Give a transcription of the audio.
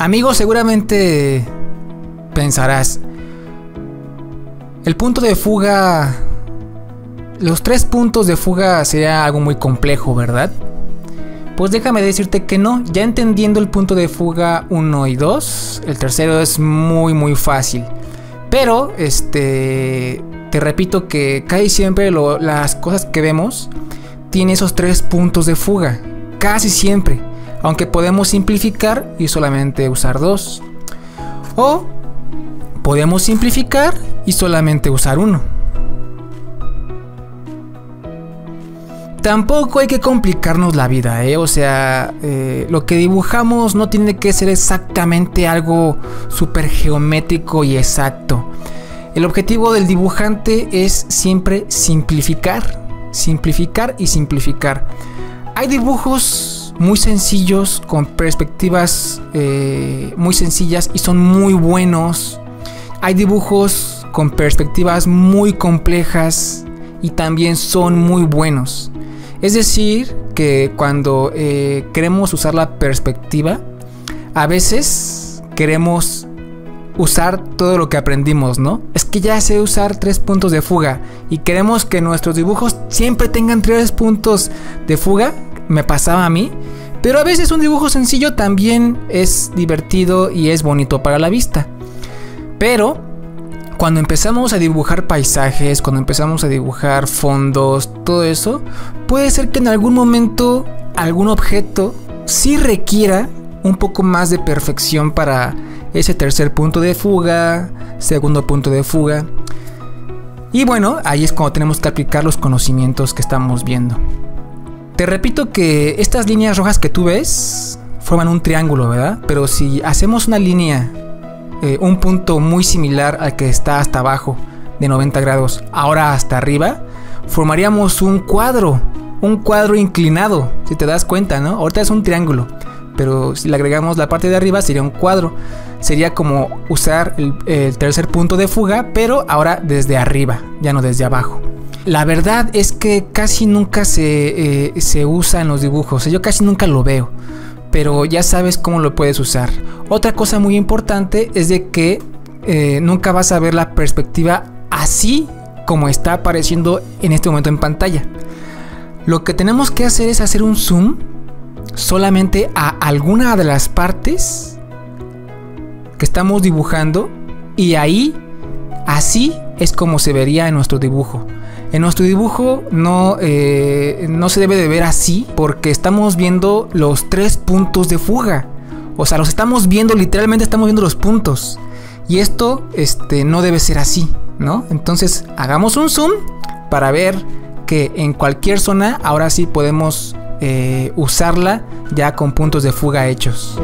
Amigo, seguramente pensarás, el punto de fuga, los tres puntos de fuga sería algo muy complejo, ¿verdad? Pues déjame decirte que no, ya entendiendo el punto de fuga 1 y 2, el tercero es muy muy fácil. Pero, este, te repito que casi siempre las cosas que vemos tienen esos tres puntos de fuga, casi siempre, aunque podemos simplificar y solamente usar dos. O podemos simplificar y solamente usar uno. Tampoco hay que complicarnos la vida, ¿eh? O sea, eh, lo que dibujamos no tiene que ser exactamente algo súper geométrico y exacto. El objetivo del dibujante es siempre simplificar, simplificar y simplificar. Hay dibujos muy sencillos, con perspectivas eh, muy sencillas y son muy buenos. Hay dibujos con perspectivas muy complejas y también son muy buenos. Es decir, que cuando eh, queremos usar la perspectiva, a veces queremos usar todo lo que aprendimos, ¿no? Es que ya sé usar tres puntos de fuga y queremos que nuestros dibujos siempre tengan tres puntos de fuga. Me pasaba a mí. Pero a veces un dibujo sencillo también es divertido y es bonito para la vista. Pero cuando empezamos a dibujar paisajes, cuando empezamos a dibujar fondos, todo eso, puede ser que en algún momento algún objeto sí requiera un poco más de perfección para ese tercer punto de fuga, segundo punto de fuga. Y bueno, ahí es cuando tenemos que aplicar los conocimientos que estamos viendo. Te repito que estas líneas rojas que tú ves forman un triángulo, ¿verdad? Pero si hacemos una línea eh, un punto muy similar al que está hasta abajo de 90 grados, ahora hasta arriba, formaríamos un cuadro, un cuadro inclinado, si te das cuenta, ¿no? Ahorita es un triángulo, pero si le agregamos la parte de arriba sería un cuadro. Sería como usar el, tercer punto de fuga, pero ahora desde arriba, ya no desde abajo. La verdad es que casi nunca se, eh, se usa en los dibujos, yo casi nunca lo veo pero ya sabes cómo lo puedes usar. Otra cosa muy importante es de que eh, nunca vas a ver la perspectiva así como está apareciendo en este momento en pantalla. Lo que tenemos que hacer es hacer un zoom solamente a alguna de las partes que estamos dibujando y ahí así es como se vería en nuestro dibujo. En nuestro dibujo no, eh, no se debe de ver así porque estamos viendo los tres puntos de fuga. O sea, los estamos viendo, literalmente estamos viendo los puntos. Y esto este, no debe ser así, ¿no? Entonces hagamos un zoom para ver que en cualquier zona ahora sí podemos eh, usarla ya con puntos de fuga hechos.